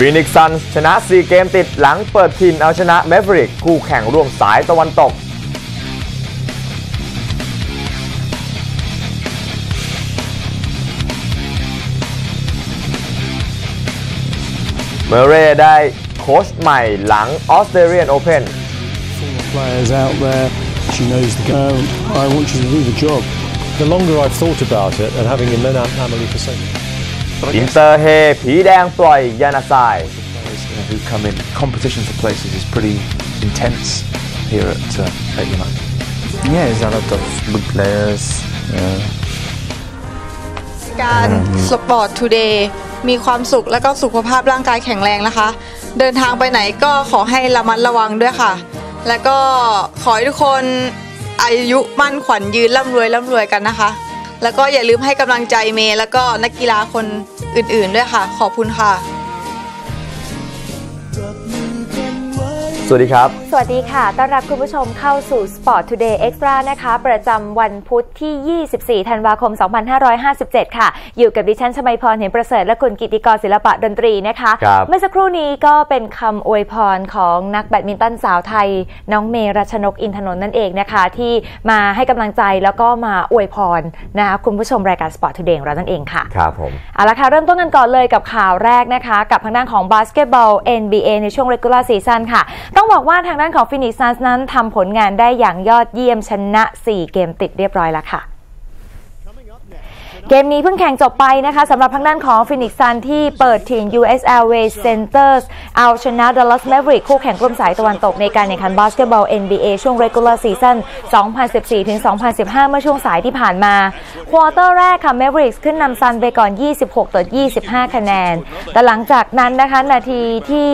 Phoenix Suns ชนะ 4 เกมติดหลังเปิดทีมเอาชนะ Mavericks คู่แข่งร่วมสายตะวันตก เมเร่ได้โค้ชใหม่หลังออสเตรเลียนโอเพน former players out there. She knows the game. I want you to do the job. The longer I've thought about it, and having known Amelie for so อินเตอร์เฮผีแดงปล่อยยานาไซ players you know, who come in. Competition for places is pretty intense here at, uh, at United. Yeah, there's a lot of good players. Uh, การ Sport Today มีความสุขและก็สุขภาพร่างกายแข็งแรงนะคะ เดินทางไปไหนก็ขอให้ระมัดระวังด้วยค่ะ แล้วก็ขอให้ทุกคนอายุมั่นขวัญยืนร่ำรวยร่ำรวยกันนะคะ แล้วก็อย่าลืมให้กำลังใจเมย์แล้วก็นักกีฬาคนอื่นๆด้วยค่ะ ขอบคุณค่ะ สวัสดีครับ สวัสดีค่ะ ต้อนรับคุณผู้ชมเข้าสู่ Sport Today Extra นะคะ ประจำวันพุธที่ 24 ธันวาคม 2557 ค่ะ อยู่กับดิฉันชมัยพร เห็นประเสริฐ และคุณกิติกรศิลปะดนตรีนะคะครับเมื่อสักครู่นี้ก็เป็นคำอวยพรของนักแบดมินตันสาวไทย น้องเมรัชนกอินทนนท์นั่นเองนะคะ ที่มาให้กำลังใจแล้วก็มาอวยพรนะคะคุณผู้ชมรายการ Sport Today ของเรานั่นเองค่ะ ครับผม เอาละค่ะเริ่มต้นกันก่อนเลยกับข่าวแรกนะคะ กับทางด้านของบาสเกตบอล NBA ในช่วง regular season ค่ะต้องบอกว่าทางด้านของ Phoenix Suns นั้นทำผลงานได้อย่างยอดเยี่ยมชนะ 4 เกมติดเรียบร้อยแล้วค่ะ เกมนี้เพิ่งแข่งจบไปนะคะสำหรับทางด้านของ Phoenix Suns ที่เปิดทีม US Airways Center เอาชนะ Dallas Mavericks คู่แข่งร่วมสายตะวันตกในการแข่งขันบาสเกตบอล NBA ช่วง regular season 2014-2015 เมื่อช่วงสายที่ผ่านมาควอเตอร์แรกค่ะ Mavericks ขึ้นนำ Suns ไปก่อน 26 ต่อ 25 คะแนน แต่หลังจากนั้นนะคะนาทีที่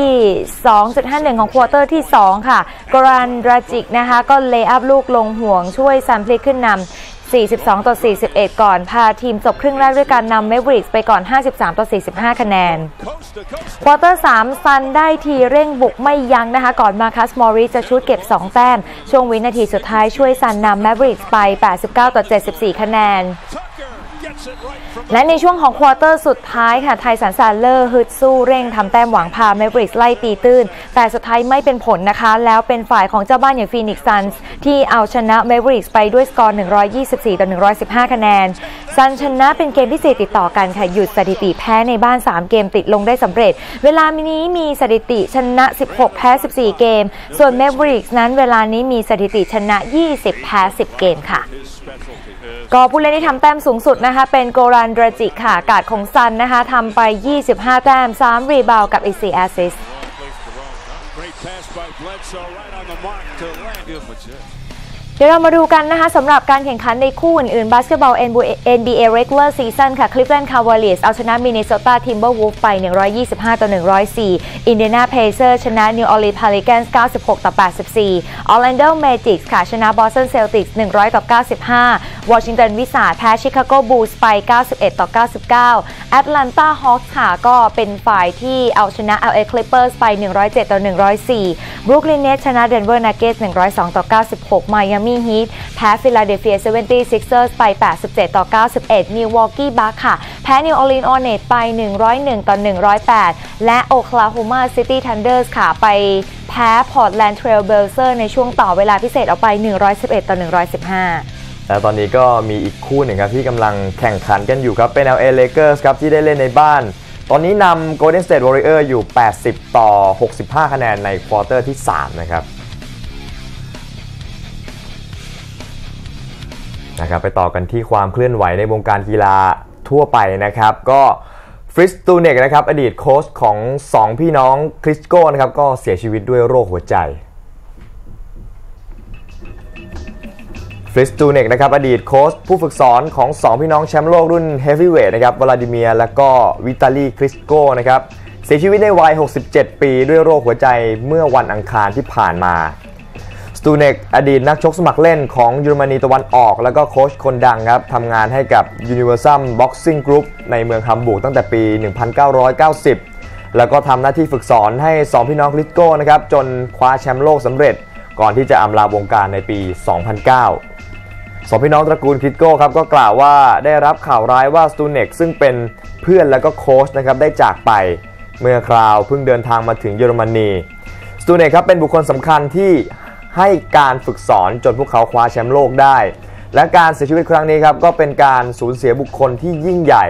2.51 ของควอเตอร์ที่ 2 ค่ะโกรันดราจิชนะคะก็ lay up ลูกลงห่วงช่วย Suns พลิกขึ้นนำ 42 ต่อ 41 ก่อน พาทีมจบครึ่งแรกด้วยการนำ Mavericks ไปก่อน 53 ต่อ 45 คะแนน ควอเตอร์ 3 Suns ได้ทีเร่งบุกไม่ยั้งนะคะ ก่อนมาร์คัสมอร์ริสจะชู้ตเก็บ 2 แต้ม ช่วงวินาทีสุดท้ายช่วย Suns นำ Mavericks ไป 89 ต่อ 74 คะแนน และในช่วงของควอเตอร์สุดท้ายค่ะ ไทสันแชนด์เลอร์ฮึดสู้เร่งทำแต้มหวังพา Mavericks ไล่ตีตื้น แต่สุดท้ายไม่เป็นผลนะคะ แล้วเป็นฝ่ายของเจ้าบ้านอย่าง Phoenix Suns ที่เอาชนะ Mavericks ไปด้วยสกอร์ 124 ต่อ 115 คะแนน Suns ชนะเป็นเกมที่ 4 ติดต่อกันค่ะ หยุดสถิติแพ้ในบ้าน 3 เกมติดลงได้สำเร็จ เวลานี้มีสถิติชนะ 16 แพ้ 14 เกม ส่วนเม v ริกนั้นเวลานี้มีสถิติชนะ 20 แพ้ 10 เกมค่ะก็ผู้เล่นที่ทำแต้มสูงสุดนะคะ เป็นโกรันดราจิชค่ะ การ์ดของ Suns นะคะทำไป 25 แต้ม 3 rebound กับอีก4 assist เดี๋ยวเรามาดูกันนะคะสำหรับการแข่งขันในคู่อื่นๆบาสเกตบอล NBA regular season ค่ะ Cleveland Cavaliers เอาชนะ Minnesota Timberwolves ไป 125 ต่อ 104 Indiana Pacers ชนะ New Orleans Pelicans 96 ต่อ 84 Orlando Magic ค่ะ ชนะ Boston Celtics 100 ต่อ 95 Washington Wizards แพ้ Chicago Bulls ไป 91 ต่อ 99 Atlanta Hawks ค่ะก็เป็นฝ่ายที่เอาชนะ LA Clippers ไป 107 ต่อ 104 Brooklyn Nets ชนะ Denver Nuggets 102 ต่อ 96 Miami Heat แพ้ Philadelphia 76ers ไป 87 ต่อ 91 Milwaukee Bucks ค่ะ แพ้ New Orleans Hornets ไป 101 ต่อ 108 และ Oklahoma City Thunders ค่ะ ไปแพ้ Portland Trail Blazers ในช่วงต่อเวลาพิเศษออกไป 111 ต่อ 115และตอนนี้ก็มีอีกคู่หนึ่งครับที่กำลังแข่งขันกันอยู่ครับ เป็น LA Lakers ครับที่ได้เล่นในบ้าน ตอนนี้นำ Golden State Warrior อยู่ 80 ต่อ 65 คะแนนในควอเตอร์ที่ 3 นะครับ นะครับไปต่อกันที่ความเคลื่อนไหวในวงการกีฬาทั่วไปนะครับ ก็ฟริตซ์สตูเนกนะครับอดีตโค้ชของ 2 พี่น้องคลิทช์โก้นะครับก็เสียชีวิตด้วยโรคหัวใจฟริตซ์สตูเนกนะครับอดีตโค้ชผู้ฝึกสอนของ 2 พี่น้องแชมป์โลกรุ่นเฮฟวีเวทนะครับวลาดิเมียร์และก็วิตาลีคลิทช์โก้นะครับเสียชีวิตในวัย 67 ปีด้วยโรคหัวใจเมื่อวันอังคารที่ผ่านมา สตูเนกอดีตนักชกสมัครเล่นของเยอรมนีตะวันออก แล้วก็โค้ชคนดังครับทำงานให้กับ Universal Boxing Group ในเมืองฮัมบูร์กตั้งแต่ปี 1990 แล้วก็ทำหน้าที่ฝึกสอนให้ 2 พี่น้องคลิทช์โก้นะครับจนคว้าแชมป์โลกสำเร็จ ก่อนที่จะอำลาวงการในปี 2009สองพี่น้องตระกูลคลิทช์โก้ครับก็กล่าวว่าได้รับข่าวร้ายว่าสตูเนกซึ่งเป็นเพื่อนและก็โค้ชนะครับได้จากไปเมื่อคราวเพิ่งเดินทางมาถึงเยอรมนีสตูเนกครับเป็นบุคคลสำคัญที่ ให้การฝึกสอนจนพวกเขาคว้าแชมป์โลกได้ และการเสียชีวิตครั้งนี้ครับก็เป็นการสูญเสียบุคคลที่ยิ่งใหญ่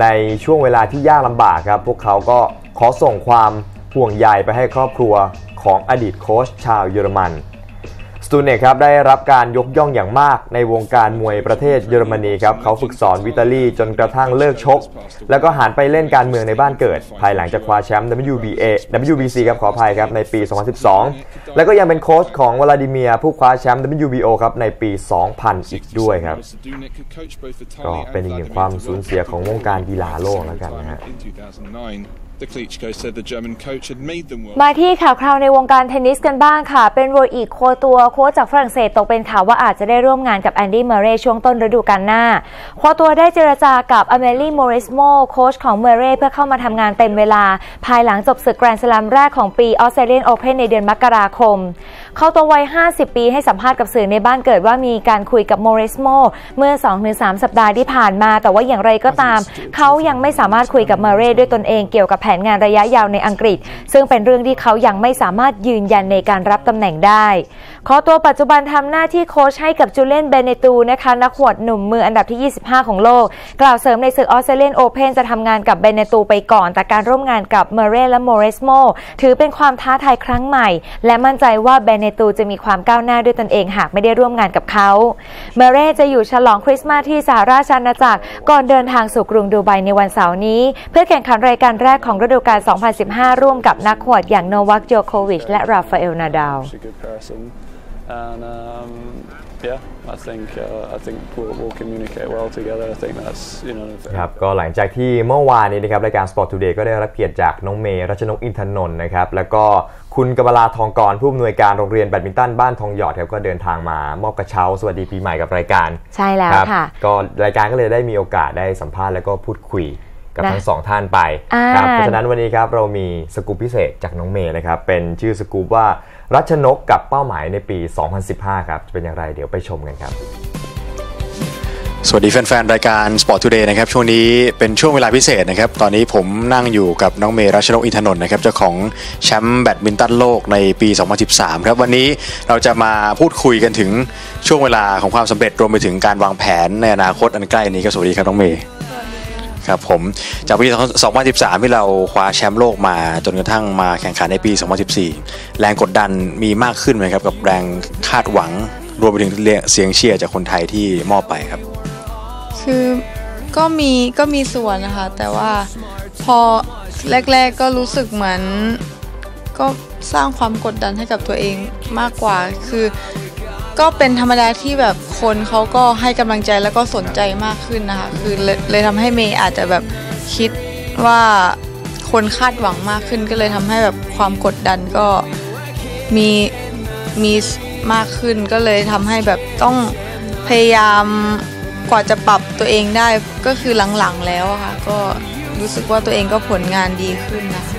ในช่วงเวลาที่ยากลำบากครับ พวกเขาก็ขอส่งความห่วงใยไปให้ครอบครัวของอดีตโค้ชชาวเยอรมัน สตูเนกครับได้รับการยกย่องอย่างมากในวงการมวยประเทศเยอรมนีครับเขาฝึกสอนวิตาลีจนกระทั่งเลิกชก แล้วก็หันไปเล่นการเมืองในบ้านเกิด ภายหลังจากคว้าแชมป์ WBA WBC ครับขออภัยครับในปี 2012 แล้วก็ยังเป็นโค้ชของวลาดิเมียร์ผู้คว้าแชมป์ WBO ครับในปี 2000 อีกด้วยครับก็เป็นอีกหนึ่งความสูญเสียของวงการกีฬาโลกแล้วกันนะฮะ มาที่ข่าวคราวในวงการเทนนิสกันบ้างค่ะ เป็นโลอิกโคตัวโค้ชจากฝรั่งเศสตกเป็นข่าวว่าอาจจะได้ร่วมงานกับแอนดี้เมเรย์ช่วงต้นฤดูกาลหน้า โคตัวได้เจรจากับอเมลี่โมเรสโมโค้ชของเมเรย์เพื่อเข้ามาทำงานเต็มเวลา ภายหลังจบศึกแกรนด์สลัมแรกของปีออสเตรเลียนโอเพนในเดือนมกราคม โคตัววัย 50 ปีให้สัมภาษณ์กับสื่อในบ้านเกิดว่ามีการคุยกับโมเรสโมเมื่อ 2-3 สัปดาห์ที่ผ่านมา แต่ว่าอย่างไรก็ตาม เขายังไม่สามารถคุยกับเมเรย์ด้วยตนเองเกี่ยวกับแผนงานระยะยาวในอังกฤษ ซึ่งเป็นเรื่องที่เขายังไม่สามารถยืนยันในการรับตำแหน่งได้ โคตัวปัจจุบันทำหน้าที่โค้ชให้กับจูเลียนเบเนตูนะคะนักหวดหนุ่มมืออันดับที่ 25 ของโลก กล่าวเสริมในศึกออสเตรเลียนโอเพนจะทำงานกับเบเนตูไปก่อน แต่การร่วมงานกับเมเรย์และโมเรสโมถือเป็นความท้าทายครั้งใหม่ และมั่นใจว่าเบเนตูจะมีความก้าวหน้าด้วยตนเองหากไม่ได้ร่วมงานกับเขาเมเรย์จะอยู่ฉลองคริสต์มาสที่สหราชอาณาจักรก่อนเดินทางสู่กรุงดูไบในวันเสาร์นี้ เพื่อแข่งขันรายการแรกของฤดูกาล 2015 ร่วมกับนักหวดอย่างโนวัคโจโควิชและราฟาเอลนาดาล She's a good person, and um, yeah, I think uh, I think we'll, we'll communicate well together. I think that's you know. ครับก็หลังจากที่เมื่อวานนี้นะครับรายการ Sport Today ก็ได้รับเกียรติจากน้องเมย์รัชนกอินทนนท์นะครับแล้วก็คุณกมลาทองกรผู้อำนวยการโรงเรียนแบดมินตันบ้านทองหยอดครับก็เดินทางมามอบกระเช้าสวัสดีปีใหม่กับรายการใช่แล้วรับค่ะก็รายการก็เลยได้มีโอกาสได้สัมภาษณ์แล้วก็พูดคุยกับนะทั้งสองท่านไปอ่าครับเพราะฉะนั้นวันนี้ครับเรามีสกูปพิเศษจากน้องเมย์นะครับเป็นชื่อสกูปว่า รัชนกกับเป้าหมายในปี 2015 ครับ จะเป็นอย่างไรเดี๋ยวไปชมกันครับ สวัสดีแฟนๆ รายการ Sport Today นะครับ ช่วงนี้เป็นช่วงเวลาพิเศษนะครับ ตอนนี้ผมนั่งอยู่กับน้องเมย์รัชนกอินทนนท์นะครับ เจ้าของแชมป์แบดมินตันโลกในปี 2013 ครับ วันนี้เราจะมาพูดคุยกันถึงช่วงเวลาของความสำเร็จรวมไปถึงการวางแผนในอนาคตอันใกล้นี้ก็สวัสดีครับน้องเมย์ ครับผมจากปี 2013 ที่เราคว้าแชมป์โลกมาจนกระทั่งมาแข่งขันในปี 2014 แรงกดดันมีมากขึ้นไหมครับ กับแรงคาดหวังรวมไปถึงเสียงเชียร์จากคนไทยที่มอบไปครับ คือก็มีก็มีส่วนนะคะ แต่ว่าพอแรก ๆก็รู้สึกเหมือนก็สร้างความกดดันให้กับตัวเองมากกว่าคือ ก็เป็นธรรมดาที่แบบคนเขาก็ให้กำลังใจแล้วก็สนใจมากขึ้นนะคะ คือเลยเลยทำให้เมย์อาจจะแบบคิดว่าคนคาดหวังมากขึ้นก็เลยทำให้แบบความกดดันก็มีมีมากขึ้นก็เลยทำให้แบบต้องพยายามกว่าจะปรับตัวเองได้ก็คือหลังๆแล้วค่ะ ก็รู้สึกว่าตัวเองก็ผลงานดีขึ้นนะคะ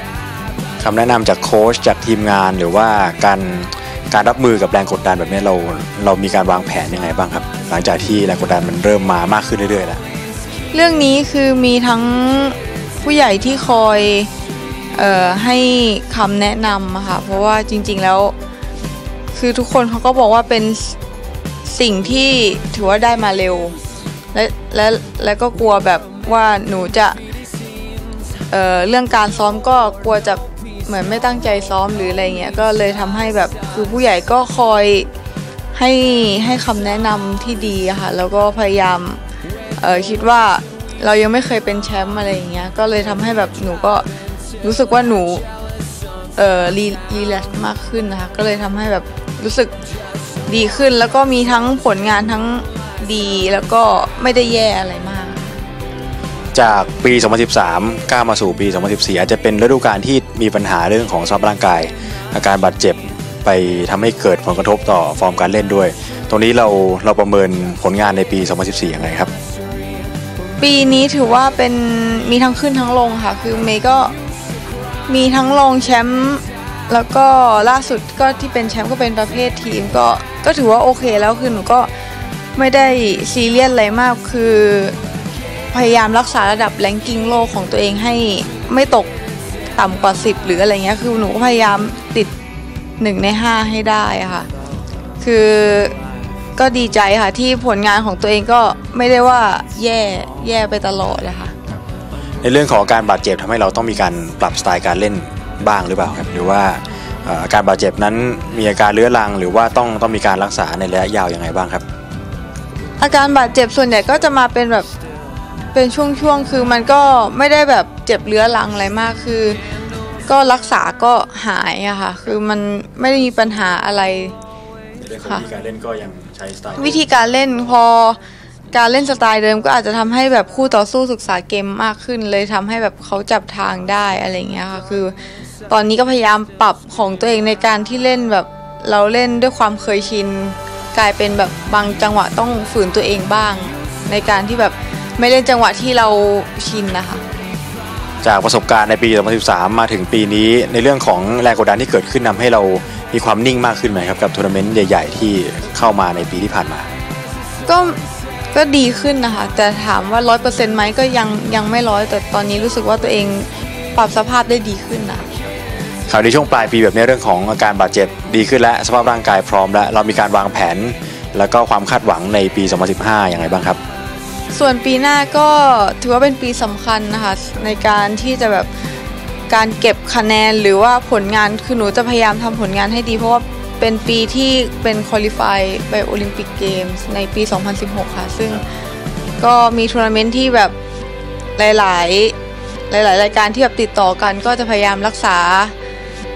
คำแนะนำจากโค้ชจากทีมงานหรือว่าการ การรับมือกับแรงกดดันแบบนี้เราเรามีการวางแผนยังไงบ้างครับ หลังจากที่แรงกดดันมันเริ่มมามากขึ้นเรื่อยๆแล้วเรื่องนี้คือมีทั้งผู้ใหญ่ที่คอยออให้คำแนะนำค่ะเพราะว่าจริง ๆแล้ว คือทุกคนเขาก็บอกว่าเป็นสิ่งที่ถือว่าได้มาเร็ว และและและก็กลัวแบบว่าหนูจะเเรื่องการซ้อมก็กลัวจะ เหมือนไม่ตั้งใจซ้อมหรืออะไรเงี้ยก็เลยทำให้แบบคือผู้ใหญ่ก็คอยให้ให้คำแนะนำที่ดีค่ะแล้วก็พยายามเออคิดว่าเรายังไม่เคยเป็นแชมป์อะไรอย่างเงี้ยก็เลยทำให้แบบหนูก็รู้สึกว่าหนูเออรีรีแลกมากขึ้นนะคะก็เลยทำให้แบบรู้สึกดีขึ้นแล้วก็มีทั้งผลงานทั้งดีแล้วก็ไม่ได้แย่อะไรมาก จากปี 2013 ก้าวมาสู่ปี 2014 อาจจะเป็นฤดูกาลที่มีปัญหาเรื่องของสภาพร่างกาย อาการบาดเจ็บไปทำให้เกิดผลกระทบต่อฟอร์มการเล่นด้วย ตรงนี้เราเราประเมินผลงานในปี 2014ยังไงครับ ปีนี้ถือว่าเป็นมีทั้งขึ้นทั้งลงค่ะ คือเมย์ก็มีทั้งลงแชมป์แล้วก็ล่าสุดก็ที่เป็นแชมป์ก็เป็นประเภททีมก็ก็ถือว่าโอเคแล้วคือหนูก็ไม่ได้ซีเรียสอะไรมากคือ พยายามรักษาระดับแรงกิ้งโลกของตัวเองให้ไม่ตกต่ำกว่า 10 หรืออะไรเงี้ยคือหนูก็พยายามติด 1 ใน 5 ให้ได้อะค่ะ คือก็ดีใจค่ะที่ผลงานของตัวเองก็ไม่ได้ว่าแย่แย่ไปตลอดนะคะในเรื่องของการบาดเจ็บทำให้เราต้องมีการปรับสไตล์การเล่นบ้างหรือเปล่าครับ หรือว่าเอ่ออาการบาดเจ็บนั้นมีอาการเรื้อรัง หรือว่าต้องต้องมีการรักษาในระยะยาวยังไงบ้างครับ อาการบาดเจ็บส่วนใหญ่ก็จะมาเป็นแบบ เป็นช่วงๆ คือมันก็ไม่ได้แบบเจ็บเรื้อรังอะไรมาก คือ ก็รักษาก็หายอะค่ะ คือมันไม่ได้มีปัญหาอะไร ในเรื่องของวิธีการเล่นก็ยังใช้สไตล์วิธีการเล่นพอการเล่นสไตล์เดิมก็อาจจะทำให้แบบคู่ต่อสู้ศึกษาเกมมากขึ้น เลยทำให้แบบเขาจับทางได้อะไรเงี้ยค่ะ คือ ตอนนี้ก็พยายามปรับของตัวเองในการที่เล่นแบบเราเล่นด้วยความเคยชิน กลายเป็นแบบบางจังหวะต้องฝืนตัวเองบ้าง ในการที่แบบ ไม่เล่นจังหวะที่เราชินนะคะ จากประสบการณ์ในปี 2013 มาถึงปีนี้ในเรื่องของแรงกดดันที่เกิดขึ้นทำให้เรามีความนิ่งมากขึ้นไหมครับกับทัวร์นาเมนต์ใหญ่ ๆ ที่เข้ามาในปีที่ผ่านมา ก็ก็ดีขึ้นนะคะ แต่ถามว่าร้อยเปอร์เซ็นต์ไหมก็ยังยังไม่ร้อยแต่ตอนนี้รู้สึกว่าตัวเองปรับสภาพได้ดีขึ้นนะคราวนี้ช่วงปลายปีแบบนี้เรื่องของอาการบาดเจ็บดีขึ้นแล้วสภาพร่างกายพร้อมแล้วเรามีการวางแผน แล้วก็ความคาดหวังในปี 2015 อย่างไรบ้างครับ ส่วนปีหน้าก็ถือว่าเป็นปีสำคัญนะคะ ในการที่จะแบบการเก็บคะแนนหรือว่าผลงานคือหนูจะพยายามทำผลงานให้ดี เพราะว่าเป็นปีที่เป็น qualify ไปโอลิมปิกเกมส์ในปี 2016 ค่ะ ซึ่งก็มีทัวร์นาเมนต์ที่แบบหลาย ๆ หลาย ๆ รายการที่แบบติดต่อกัน ก็จะพยายามรักษา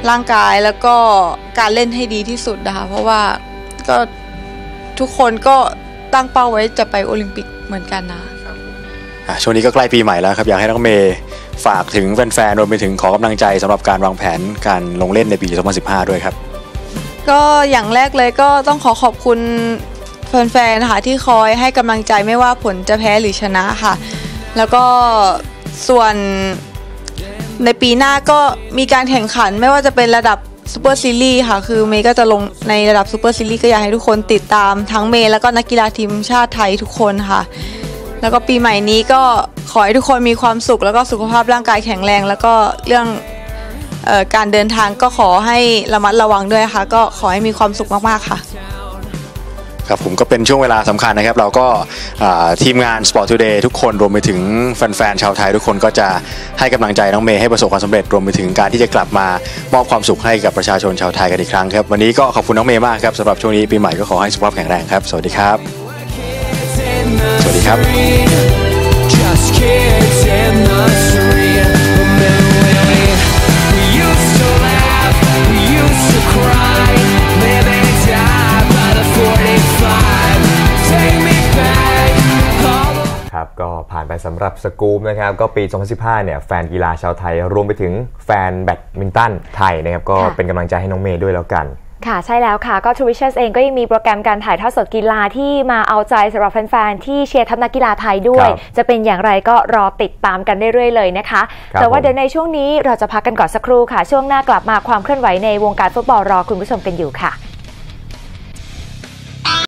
ร่างกายแล้วก็การเล่นให้ดีที่สุดนะคะ เพราะว่าก็ทุกคนก็ ตั้งเป้าไว้จะไปโอลิมปิกเหมือนกันนะอะช่วงนี้ก็ใกล้ปีใหม่แล้วครับ อยากให้น้องเมย์ฝากถึงแฟนๆรวมไปถึงขอกำลังใจสำหรับการวางแผนการลงเล่นในปี 2015 ด้วยครับ ก็อย่างแรกเลยก็ต้องขอขอบคุณแฟนๆนะคะที่คอยให้กำลังใจไม่ว่าผลจะแพ้หรือชนะค่ะ แล้วก็ส่วน ในปีหน้าก็มีการแข่งขันไม่ว่าจะเป็นระดับซูเปอร์ซีรีส์ค่ะ คือเมย์ก็จะลงในระดับซูเปอร์ซีรีส์ก็อยากให้ทุกคนติดตามทั้งเมย์แล้วก็นักกีฬาทีมชาติไทยทุกคนค่ะ แล้วก็ปีใหม่นี้ก็ขอให้ทุกคนมีความสุข แล้วก็สุขภาพร่างกายแข็งแรง แล้วก็เรื่องของการเดินทางก็ขอให้ระมัดระวังด้วยค่ะ ก็ขอให้มีความสุขมากๆค่ะ ครับผมก็เป็นช่วงเวลาสำคัญนะครับ เราก็ทีมงาน Sport Today ทุกคนรวมไปถึงแฟนๆชาวไทยทุกคนก็จะให้กำลังใจน้องเมย์ให้ประสบความสำเร็จรวมไปถึงการที่จะกลับมามอบความสุขให้กับประชาชนชาวไทยกันอีกครั้งครับวันนี้ก็ขอบคุณน้องเมย์มากครับสำหรับช่วงนี้ปีใหม่ก็ขอให้สุขภาพแข็งแรงครับสวัสดีครับ สวัสดีครับ Just kids in the all the ครับก็ผ่านไปสำหรับสกู๊ปนะครับก็ปี 2015 เนี่ยแฟนกีฬาชาวไทย รวมไปถึงแฟนแบดมินตันไทยนะครับก็ค่ะเป็นกำลังใจให้น้องเมย์ด้วยแล้วกันค่ะ ใช่แล้วค่ะ ก็ t w i c h e s เองก็ยังมีโปรแกรมการถ่ายทอดสดกีฬาที่มาเอาใจสำหรับแฟนๆที่เชียร์ทัพนักกีฬาไทยด้วยครับจะเป็นอย่างไรก็รอติดตามกันเรื่อยๆเลยนะคะครับแต่ว่าผมเดี๋ยวในช่วงนี้เราจะพักกันก่อนสักครู่ค่ะ ช่วงหน้ากลับมาความเคลื่อนไหวในวงการฟุตบอลรอคุณผู้ชมกันอยู่ค่ะ